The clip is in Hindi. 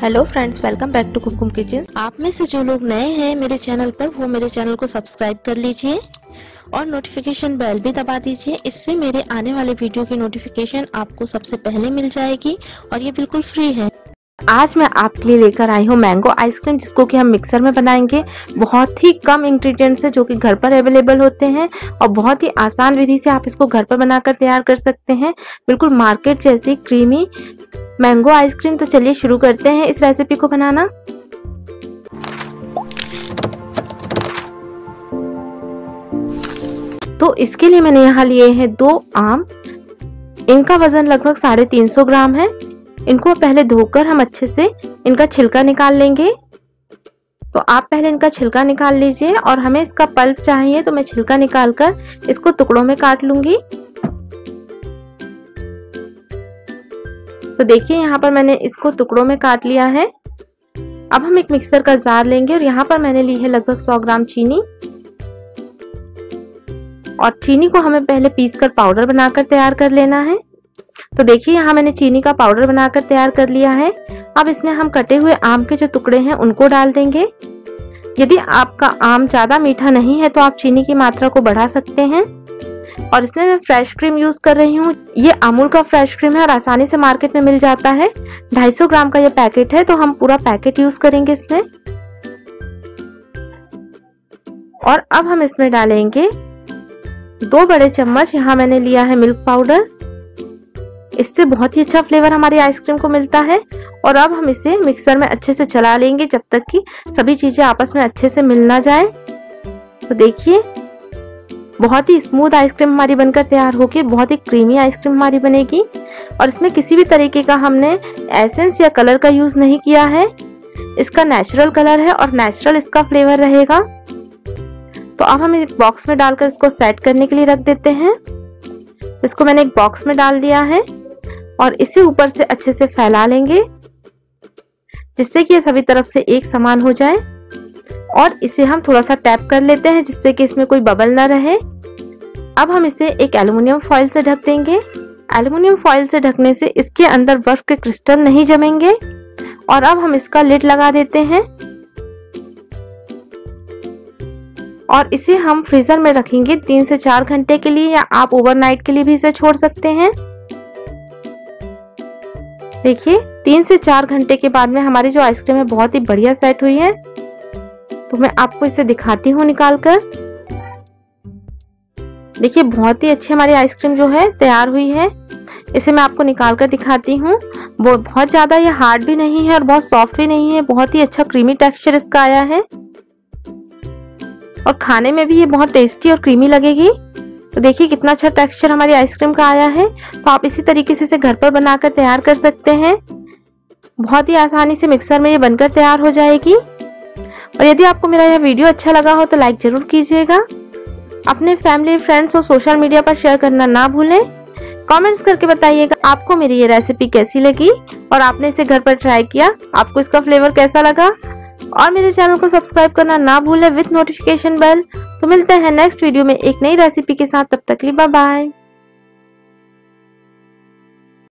Hello friends welcome back to Kumkum kitchen आप में से जो लोग नए हैं मेरे चैनल पर वो मेरे चैनल को सब्सक्राइब कर लीजिए और नोटिफिकेशन बेल भी दबा दीजिए। इससे मेरे आने वाले वीडियो की नोटिफिकेशन आपको सबसे पहले मिल जाएगी और ये बिल्कुल फ्री है। आज मैं आपके लिए लेकर आई हूँ मैंगो आइसक्रीम जिसको कि हम मिक्सर में बनाएँगे। बहुत ही कम इंग्रेडिएंट्स है जो कि घर पर अवेलेबल होते हैं और बहुत ही आसान विधि से आप इसको घर पर बनाकर तैयार कर सकते हैं। बिल्कुल मार्केट जैसी क्रीमी मैंगो आइसक्रीम तो चलिए शुरू करते हैं इस रेसिपी को बनाना। तो इसके लिए मैंने यहाँ लिए हैं दो आम। इनका वज़न लगभग साढ़े तीन सौ ग्राम है। इनको पहले धोकर हम अच्छे से इनका छिलका निकाल लेंगे। तो आप पहले इनका छिलका निकाल लीजिए और हमें इसका पल्प चाहिए तो मैं छिलका निकालकर इसको टुकड़ों में काट लूँगी। तो देखिए, यहाँ पर मैंने इसको टुकड़ों में काट लिया है। अब हम एक मिक्सर का जार लेंगे और यहाँ पर मैंने ली है लगभग 100 ग्राम चीनी। और चीनी को हमें पहले पीस कर पाउडर बनाकर तैयार कर लेना है। तो देखिए, यहाँ मैंने चीनी का पाउडर बनाकर तैयार कर लिया है। अब इसमें हम कटे हुए आम के जो टुकड़े हैं, उनको डाल देंगे। यदि आपका आम ज़्यादा मीठा नहीं है तो आप चीनी की मात्रा को बढ़ा सकते हैं। और इसमें मैं फ्रेश क्रीम यूज़ कर रही हूँ। ये अमूल का फ्रेश क्रीम है और आसानी से मार्केट में मिल जाता है। 250 ग्राम का ये पैकेट है तो हम पूरा पैकेट यूज़ करेंगे इसमें। और अब हम इसमें डालेंगे दो बड़े चम्मच, यहाँ मैंने लिया है मिल्क पाउडर इससे बहुत ही अच्छा फ्लेवर हमारी आइसक्रीम को मिलता है। और अब हम इसे मिक्सर में अच्छे से चला लेंगे, जब तक कि सभी चीज़ें आपस में अच्छे से मिल ना जाए। तो देखिए बहुत ही स्मूथ आइसक्रीम हमारी बनकर तैयार होगी बहुत ही क्रीमी आइसक्रीम हमारी बनेगी। और इसमें किसी भी तरीके का हमने एसेंस या कलर का यूज़ नहीं किया है। इसका नेचुरल कलर है और नेचुरल इसका फ्लेवर रहेगा। तो अब हम एक बॉक्स में डालकर इसको सेट करने के लिए रख देते हैं। इसको मैंने एक बॉक्स में डाल दिया है और इसे ऊपर से अच्छे से फैला लेंगे, जिससे कि ये सभी तरफ़ से एक समान हो जाए। और इसे हम थोड़ा सा टैप कर लेते हैं, जिससे कि इसमें कोई बबल ना रहे। अब हम इसे एक एल्युमिनियम फॉइल से ढक देंगे। एल्युमिनियम फॉइल से ढकने से इसके अंदर बर्फ़ के क्रिस्टल नहीं जमेंगे। और अब हम इसका लिड लगा देते हैं। और इसे हम फ्रीजर में रखेंगे तीन से चार घंटे के लिए या आप ओवरनाइट के लिए भी इसे छोड़ सकते हैं। देखिए, तीन से चार घंटे के बाद में हमारी जो आइसक्रीम है बहुत ही बढ़िया सेट हुई है। तो मैं आपको इसे दिखाती हूँ निकाल कर देखिए, बहुत ही अच्छी हमारी आइसक्रीम जो है, तैयार हुई है। इसे मैं आपको निकाल कर दिखाती हूँ। वो बहुत ज़्यादा ये हार्ड भी नहीं है और बहुत सॉफ्ट भी नहीं है। बहुत ही अच्छा क्रीमी टेक्सचर इसका आया है। और खाने में भी ये बहुत टेस्टी और क्रीमी लगेगी। तो देखिए, कितना अच्छा टेक्सचर हमारी आइसक्रीम का आया है। तो आप इसी तरीके से इसे घर पर बनाकर तैयार कर सकते हैं। बहुत ही आसानी से मिक्सर में ये बनकर तैयार हो जाएगी। और यदि आपको मेरा यह वीडियो अच्छा लगा हो तो लाइक ज़रूर कीजिएगा। अपने फैमिली फ्रेंड्स और सोशल मीडिया पर शेयर करना ना भूलें। कमेंट्स करके बताइएगा आपको मेरी ये रेसिपी कैसी लगी और आपने इसे घर पर ट्राई किया। आपको इसका फ्लेवर कैसा लगा? और मेरे चैनल को सब्सक्राइब करना ना भूलें विथ नोटिफिकेशन बेल तो मिलते हैं नेक्स्ट वीडियो में एक नई रेसिपी के साथ। तब तक लिए बाय